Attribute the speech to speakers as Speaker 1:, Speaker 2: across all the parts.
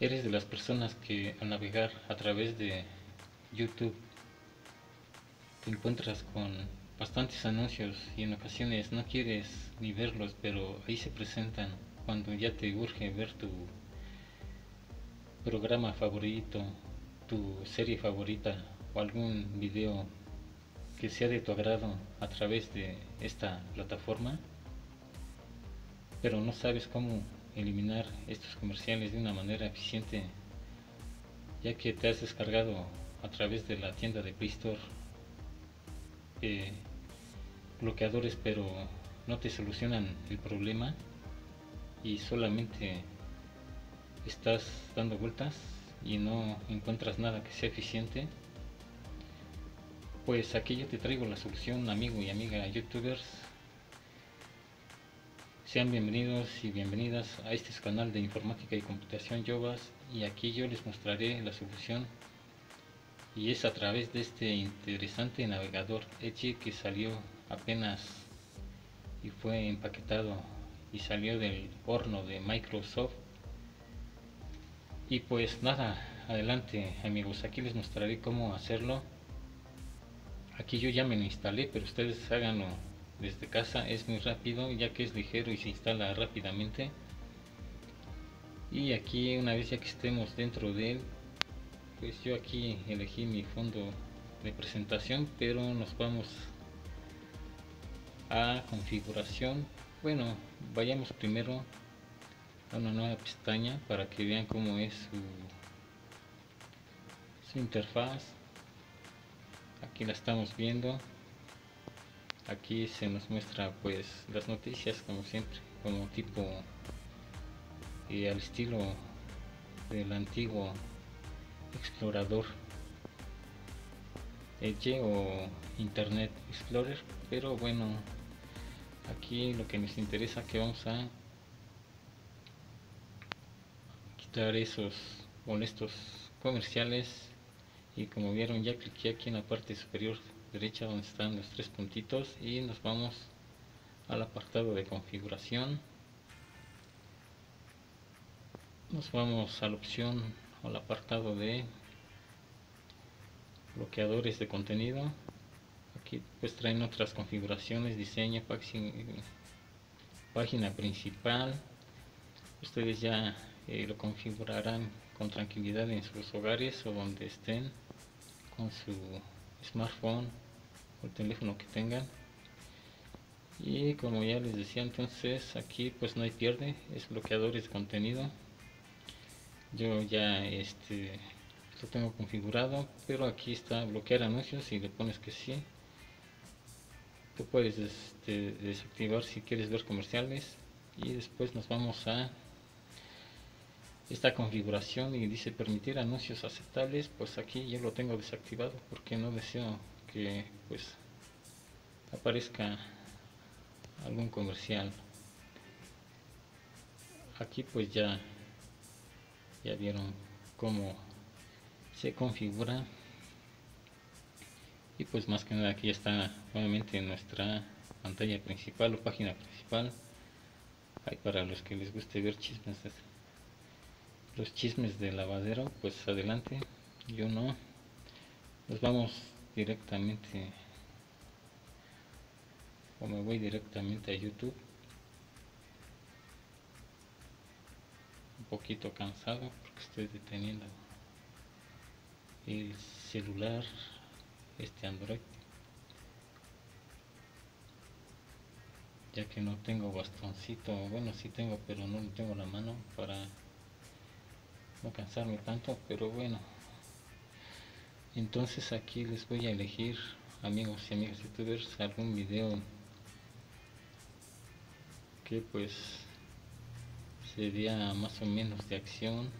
Speaker 1: eres de las personas que al navegar a través de YouTube te encuentras con bastantes anuncios y en ocasiones no quieres ni verlos, pero ahí se presentan cuando ya te urge ver tu programa favorito, tu serie favorita o algún video que sea de tu agrado a través de esta plataforma, pero no sabes cómo eliminar estos comerciales de una manera eficiente, ya que te has descargado a través de la tienda de Play Store eh, bloqueadores, pero no te solucionan el problema y solamente estás dando vueltas y no encuentras nada que sea eficiente. Pues aquí yo te traigo la solución, amigo y amiga youtubers sean bienvenidos y bienvenidas a este canal de informática y computación Yovas y aquí yo les mostraré la solución y es a través de este interesante navegador Edge que salió apenas y fue empaquetado y salió del horno de Microsoft. Y pues nada adelante amigos aquí les mostraré cómo hacerlo. Aquí yo ya me lo instalé pero ustedes háganlo desde casa es muy rápido ya que es ligero y se instala rápidamente. Y aquí una vez ya que estemos dentro de él pues yo aquí elegí mi fondo de presentación pero nos vamos a configuración. Bueno vayamos primero a una nueva pestaña para que vean cómo es su, su interfaz. Aquí la estamos viendo aquí se nos muestra pues las noticias como siempre como tipo y al estilo del antiguo explorador Edge o Internet Explorer. Pero bueno aquí lo que nos interesa que vamos a quitar esos molestos comerciales. Y como vieron ya cliqué aquí en la parte superior derecha donde están los tres puntitos y nos vamos al apartado de configuración. Nos vamos a la opción al apartado de bloqueadores de contenido. Aquí pues traen otras configuraciones diseño página principal. Ustedes ya eh, lo configurarán con tranquilidad en sus hogares o donde estén con su smartphone o el teléfono que tengan. Y como ya les decía entonces aquí pues no hay pierde es bloqueadores de contenido. Yo ya este lo tengo configurado pero aquí está bloquear anuncios y le pones que sí. Tú puedes este, desactivar si quieres ver comerciales y después nos vamos a esta configuración y dice permitir anuncios aceptables pues aquí yo lo tengo desactivado porque no deseo que pues aparezca algún comercial. Aquí pues ya ya vieron cómo se configura. Y pues más que nada aquí está nuevamente nuestra pantalla principal o página principal. Hay para los que les guste ver chismes los chismes de lavadero pues adelante yo no. Nos vamos directamente o me voy directamente a youtube. Un poquito cansado porque estoy deteniendo el celular este android. Ya que no tengo bastoncito bueno sí tengo pero no tengo la mano para no cansarme tanto pero bueno. Entonces aquí les voy a elegir amigos y amigas youtubers algún video que pues sería más o menos de acción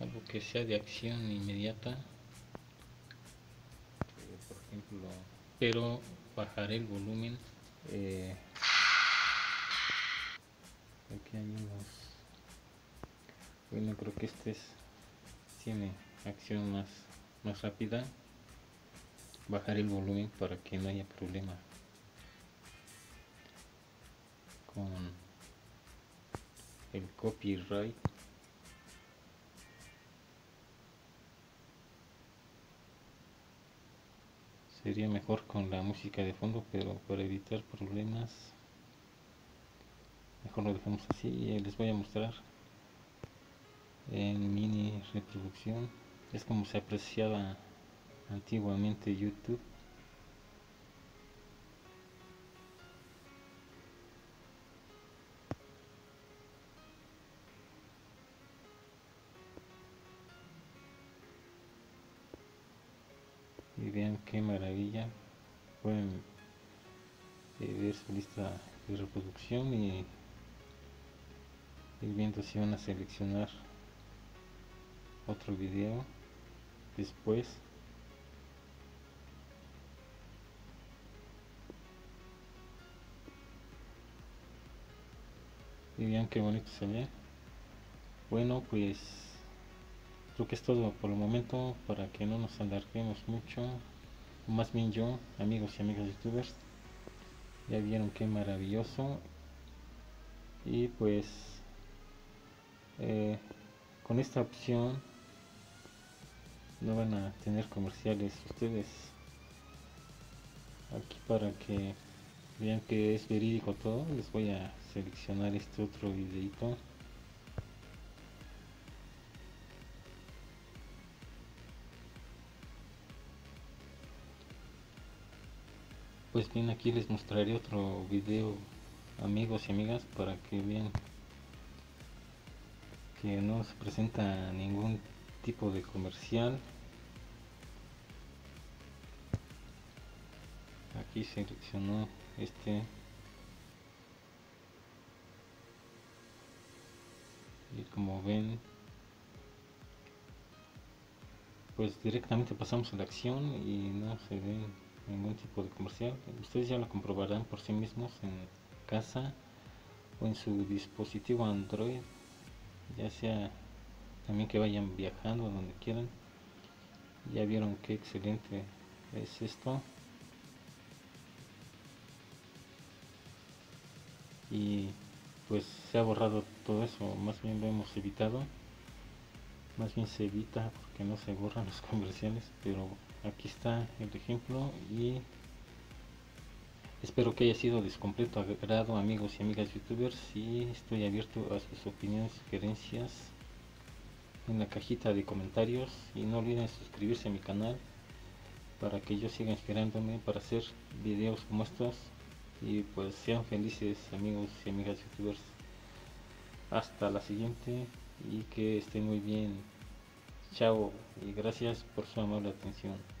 Speaker 1: algo que sea de acción inmediata. Por ejemplo pero bajaré el volumen. eh, bueno creo que este es, tiene acción más, más rápida. Bajar el volumen para que no haya problema con el copyright. Sería mejor con la música de fondo pero para evitar problemas mejor lo dejamos así y les voy a mostrar en mini reproducción. Es como se apreciaba antiguamente YouTube. Y vean qué maravilla. Pueden eh, ver su lista de reproducción y ir viendo si van a seleccionar otro video después. Y vean qué bonito se ve. Bueno pues creo que es todo por el momento para que no nos alarguemos mucho. Más bien yo amigos y amigas youtubers ya vieron qué maravilloso. Y pues eh, con esta opción no van a tener comerciales ustedes aquí para que vean que es verídico todo. Les voy a seleccionar este otro videito. Pues bien aquí les mostraré otro video amigos y amigas para que vean que no se presenta ningún tipo de comercial. Aquí seleccionó este. Y como ven pues directamente pasamos a la acción y no se ve ningún tipo de comercial. Ustedes ya lo comprobarán por sí mismos en casa o en su dispositivo android ya sea también que vayan viajando donde quieran. Ya vieron qué excelente es esto. Y pues se ha borrado todo eso. Más bien lo hemos evitado. Más bien se evita porque no se borran los comerciales pero aquí está el ejemplo y Espero que haya sido de completo agrado amigos y amigas youtubers. Y estoy abierto a sus opiniones, sugerencias en la cajita de comentarios y no olviden suscribirse a mi canal para que yo siga inspirándome para hacer videos como estos y pues sean felices amigos y amigas youtubers. Hasta la siguiente y que estén muy bien. Chao y gracias por su amable atención